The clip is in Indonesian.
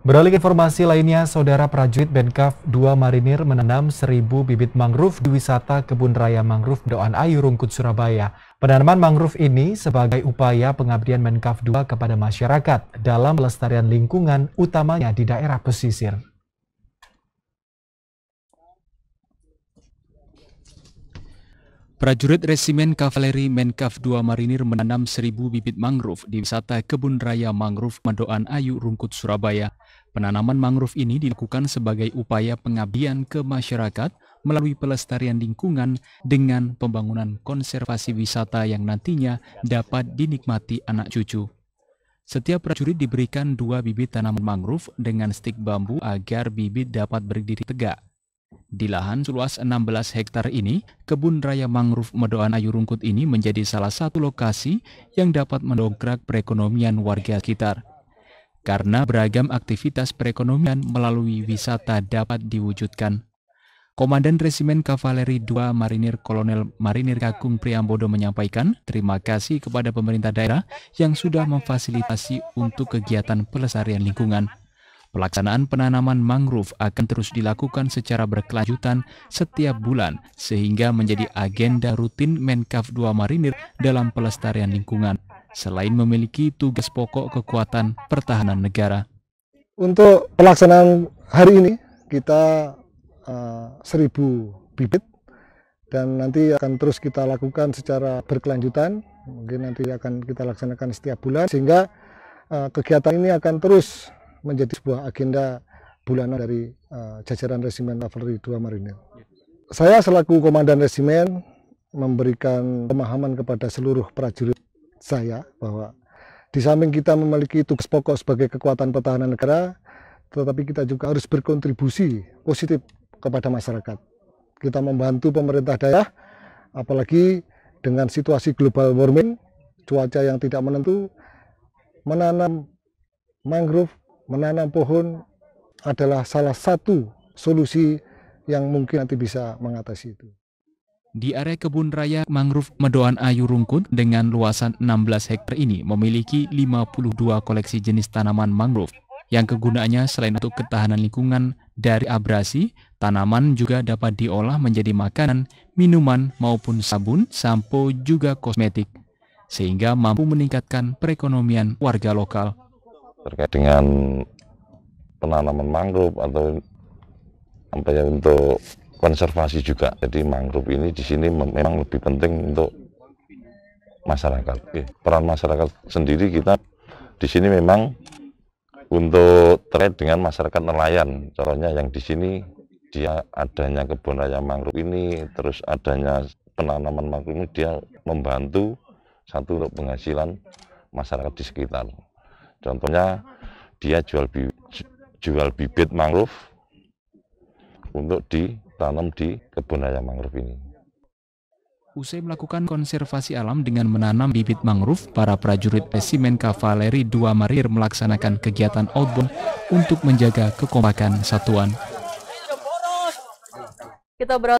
Beralih ke informasi lainnya, Saudara Prajurit Benkaf 2 Marinir menanam 1000 bibit mangrove di wisata Kebun Raya Mangrove Doan Ayu Rungkut Surabaya. Penanaman mangrove ini sebagai upaya pengabdian Benkaf 2 kepada masyarakat dalam pelestarian lingkungan utamanya di daerah pesisir. Prajurit Resimen Kavaleri Menkaf 2 Marinir menanam 1000 bibit mangrove di wisata Kebun Raya Mangrove Mendoan Ayu Rungkut Surabaya. Penanaman mangrove ini dilakukan sebagai upaya pengabdian ke masyarakat melalui pelestarian lingkungan dengan pembangunan konservasi wisata yang nantinya dapat dinikmati anak cucu. Setiap prajurit diberikan dua bibit tanaman mangrove dengan stik bambu agar bibit dapat berdiri tegak. Di lahan seluas 16 hektar ini, kebun raya mangrove Medoan Ayu Rungkut ini menjadi salah satu lokasi yang dapat mendongkrak perekonomian warga sekitar. Karena beragam aktivitas perekonomian melalui wisata dapat diwujudkan. Komandan Resimen Kavaleri 2 Marinir Kolonel Marinir Kakung Priambodo menyampaikan terima kasih kepada pemerintah daerah yang sudah memfasilitasi untuk kegiatan pelestarian lingkungan. Pelaksanaan penanaman mangrove akan terus dilakukan secara berkelanjutan setiap bulan sehingga menjadi agenda rutin Menkaf 2 Marinir dalam pelestarian lingkungan selain memiliki tugas pokok kekuatan pertahanan negara. Untuk pelaksanaan hari ini kita uh, seribu bibit dan nanti akan terus kita lakukan secara berkelanjutan mungkin nanti akan kita laksanakan setiap bulan sehingga uh, kegiatan ini akan terus menjadi sebuah agenda bulanan dari uh, jajaran Resimen Kavaleri 2 Marinir. Saya selaku Komandan Resimen memberikan pemahaman kepada seluruh prajurit saya bahwa di samping kita memiliki tugas pokok sebagai kekuatan pertahanan negara, tetapi kita juga harus berkontribusi positif kepada masyarakat. Kita membantu pemerintah daerah, apalagi dengan situasi global warming, cuaca yang tidak menentu, menanam mangrove menanam pohon adalah salah satu solusi yang mungkin nanti bisa mengatasi itu. Di area kebun raya mangrove Medoan Ayu Rungkut dengan luasan 16 hektar ini memiliki 52 koleksi jenis tanaman mangrove. Yang kegunaannya selain untuk ketahanan lingkungan dari abrasi, tanaman juga dapat diolah menjadi makanan, minuman maupun sabun, sampo juga kosmetik sehingga mampu meningkatkan perekonomian warga lokal. Terkait dengan penanaman mangrove atau apa ya untuk konservasi juga. Jadi mangrove ini di sini memang lebih penting untuk masyarakat. Peran masyarakat sendiri kita di sini memang untuk terkait dengan masyarakat nelayan. Contohnya yang di sini dia adanya kebun raya mangrove ini, terus adanya penanaman mangrove ini dia membantu satu untuk penghasilan masyarakat di sekitar. Contohnya dia jual bi jual bibit mangrove untuk ditanam di kebun raya mangrove ini. Usai melakukan konservasi alam dengan menanam bibit mangrove, para prajurit Resimen Kavaleri 2 Marir melaksanakan kegiatan outbound untuk menjaga kekompakan satuan. Kita